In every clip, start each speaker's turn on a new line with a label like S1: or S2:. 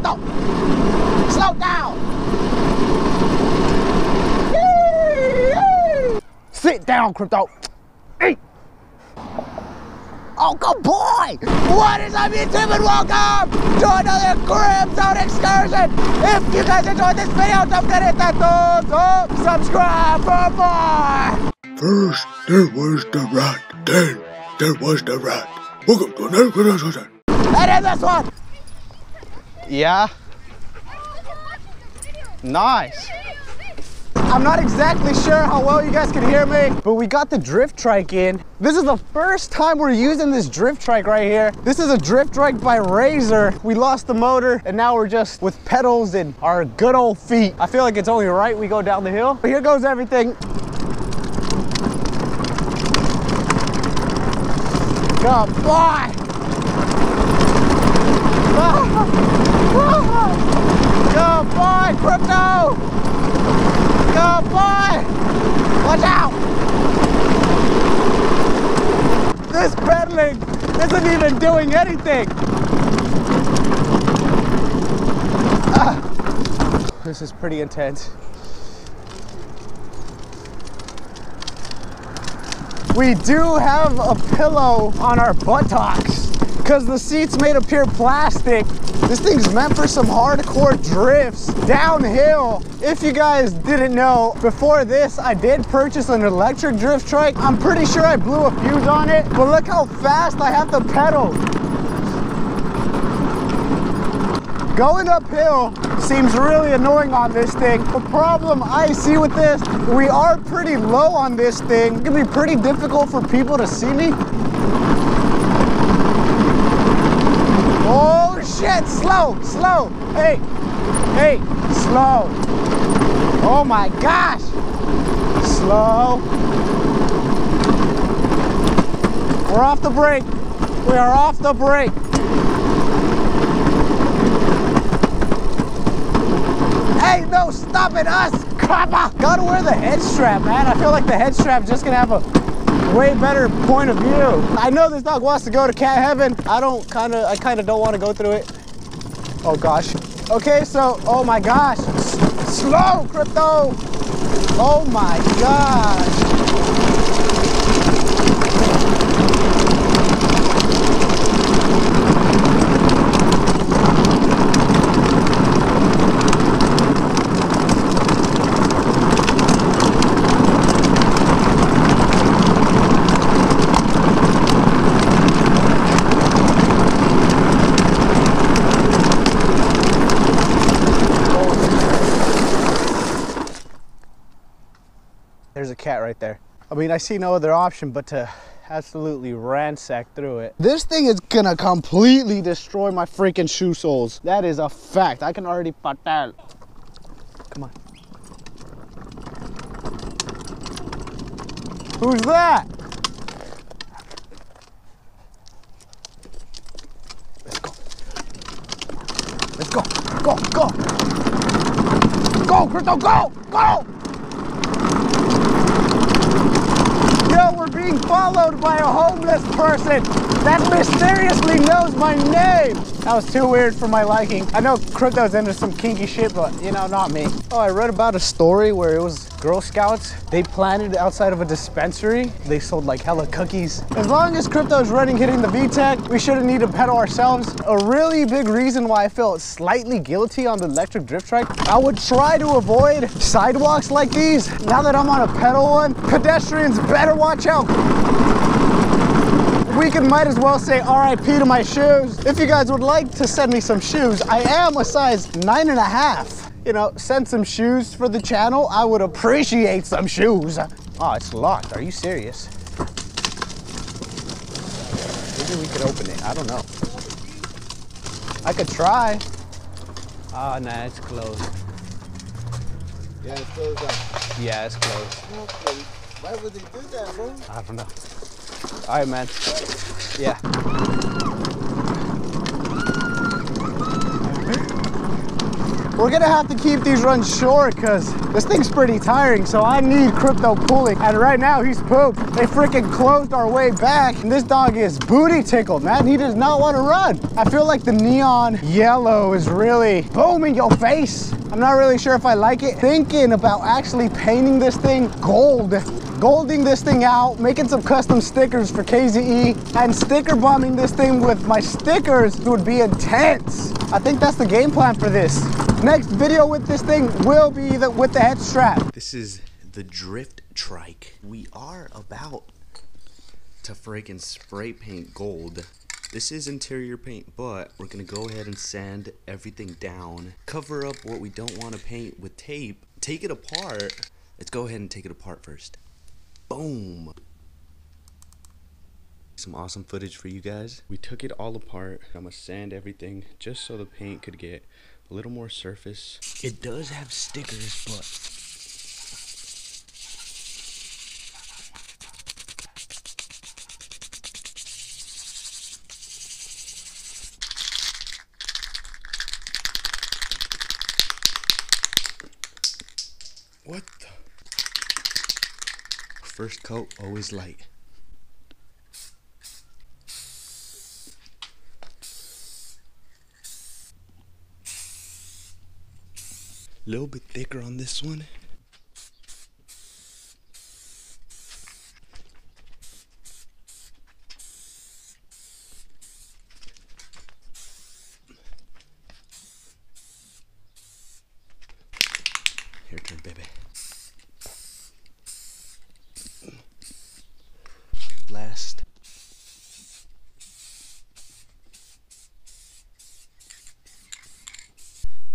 S1: Krypto! Slow down! Sit down, Krypto. Hey. Oh, good boy! What is up, YouTube, and welcome to another Crib Zone excursion! If you guys enjoyed this video, don't forget to hit that thumbs up, subscribe for more!
S2: First, there was the rat. Then, there was the rat. Welcome to another video.
S1: And in this one,
S3: Yeah. Nice.
S1: I'm not exactly sure how well you guys can hear me, but we got the drift trike in. This is the first time we're using this drift trike right here. This is a drift trike by Razor. We lost the motor and now we're just with pedals and our good old feet. I feel like it's only right we go down the hill. But here goes everything. Good boy! Good boy, Krypto! Good boy! Watch out! This pedaling isn't even doing anything. Ah, this is pretty intense. We do have a pillow on our buttocks because the seat's made of pure plastic. This thing's meant for some hardcore drifts downhill. If you guys didn't know, before this, I did purchase an electric drift trike. I'm pretty sure I blew a fuse on it, but look how fast I have to pedal. Going uphill seems really annoying on this thing. The problem I see with this, we are pretty low on this thing. It can be pretty difficult for people to see me. Oh shit, slow, slow. Hey, hey, slow. Oh my gosh. Slow. We're off the brake. We are off the brake. Hey, no stopping us, copper. Gotta wear the head strap, man. I feel like the head strap's just gonna have a way better point of view. I know this dog wants to go to cat heaven. I don't kind of, I kind of don't want to go through it. Oh gosh. Okay, so, oh my gosh. S slow, Krypto. Oh my gosh. There's a cat right there. I mean, I see no other option but to absolutely ransack through it. This thing is gonna completely destroy my freaking shoe soles. That is a fact. I can already patal. Come on. Who's that? Let's go. Let's go. Go, go. Go, Krypto, go, go! We're being followed by a homeless person that mysteriously knows my name. That was too weird for my liking. I know Krypto's into some kinky shit, but you know, not me. Oh, I read about a story where it was Girl Scouts. They planted outside of a dispensary. They sold like hella cookies. As long as Krypto's running, hitting the VTEC, we shouldn't need to pedal ourselves. A really big reason why I felt slightly guilty on the electric drift trike, I would try to avoid sidewalks like these. Now that I'm on a pedal one, pedestrians better watch out. We could might as well say RIP to my shoes. If you guys would like to send me some shoes, I am a size nine and a half. You know, send some shoes for the channel. I would appreciate some shoes. Oh, it's locked. Are you serious? Maybe we could open it. I don't know. I could try. Oh, nah, it's closed.
S2: Yeah, it's closed up.
S1: Yeah, it's closed.
S2: Why would they do that, bro?
S1: I don't know. All right, man. Yeah. We're gonna have to keep these runs short because this thing's pretty tiring, so I need Krypto pulling. And right now he's pooped. They freaking closed our way back, and this dog is booty tickled, man. He does not want to run. I feel like the neon yellow is really booming your face. I'm not really sure if I like it. Thinking about actually painting this thing gold golding this thing out, making some custom stickers for KZE, and sticker bombing this thing with my stickers would be intense. I think that's the game plan for this. Next video with this thing will be the, with the head strap.
S4: This is the Drift Trike. We are about to freaking spray paint gold. This is interior paint, but we're gonna go ahead and sand everything down. Cover up what we don't want to paint with tape. Take it apart. Let's go ahead and take it apart first. Boom. Some awesome footage for you guys. We took it all apart. I'm gonna sand everything just so the paint could get a little more surface. It does have stickers, but What the? First coat, always light. A little bit thicker on this one.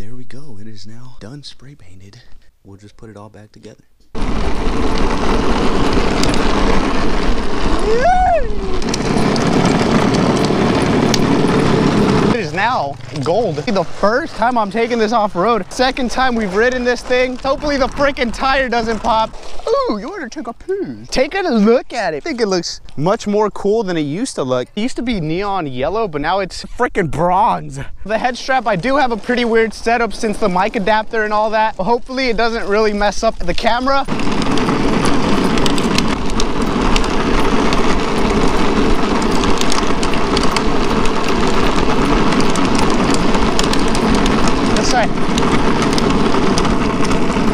S4: There we go. It is now done spray painted. We'll just put it all back together.
S1: Now gold. The first time I'm taking this off road. Second time we've ridden this thing. Hopefully the freaking tire doesn't pop. Ooh, you want to take a poo. Take a look at it. I think it looks much more cool than it used to look. It used to be neon yellow, but now it's freaking bronze. The head strap, I do have a pretty weird setup since the mic adapter and all that. Hopefully it doesn't really mess up the camera.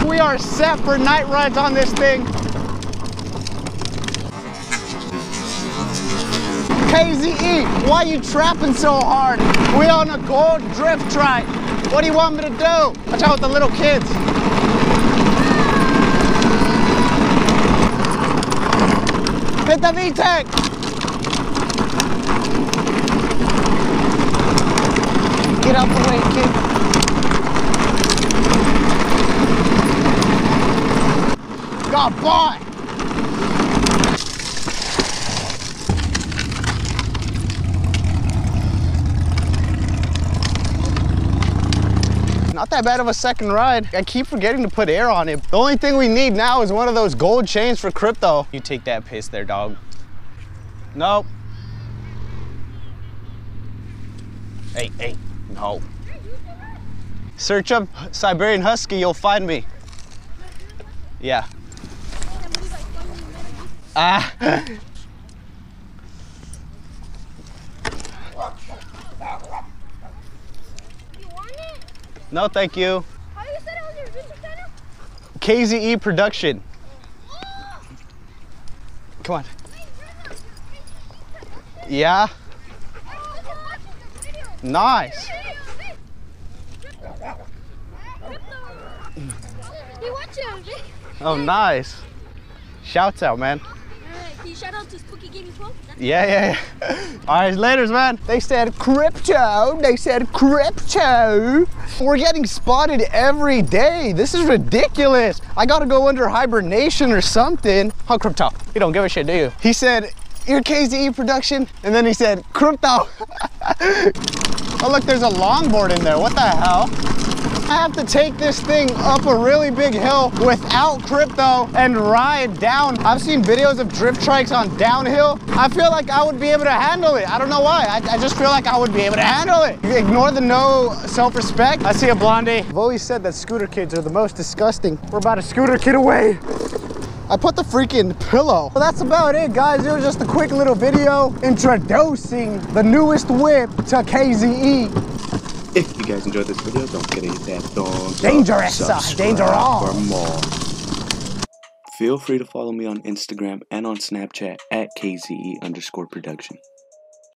S1: We are set for night rides on this thing. KZE, why you trapping so hard? We on a gold drift trike. What do you want me to do? Watch out with the little kids. Hit the VTEC. Get out the way, kid. Got bought. Not that bad of a second ride. I keep forgetting to put air on it. The only thing we need now is one of those gold chains for Krypto. You take that piss there, dog. Nope. Hey, hey, no. Search up Siberian Husky, you'll find me. Yeah. Ah.
S5: You want it?
S1: no, thank you.
S5: How you said it was your YouTube channel?
S1: KZE production.
S5: Oh,
S1: Come on. Yeah,
S5: watching video.
S1: nice.
S5: He watched your.
S1: Oh, nice. Shouts out, man.
S5: Alright, can you shout out to Spooky Gaming 12? That's
S1: Yeah, yeah, yeah. All right, laters, man. They said Krypto. They said Krypto. We're getting spotted every day. This is ridiculous. I gotta go under hibernation or something. Huh, Krypto? You don't give a shit, do you? He said, your KZE production, and then he said, Krypto. oh, look, there's a longboard in there. What the hell? I have to take this thing up a really big hill without Krypto and ride down. I've seen videos of drift trikes on downhill. I feel like I would be able to handle it. I don't know why. I, I just feel like I would be able to handle it. Ignore the no self-respect. I see a blondie. I've always said that scooter kids are the most disgusting. We're about a scooter kid away. I put the freaking pillow. Well, that's about it, guys. It was just a quick little video introducing the newest whip to KZE.
S4: If you guys enjoyed this video, don't forget to hit that thumbs
S1: Dangerous,
S4: up.
S1: uh,
S4: subscribe
S1: dangerous.
S4: For more. Feel free to follow me on Instagram and on Snapchat at KZE underscore production.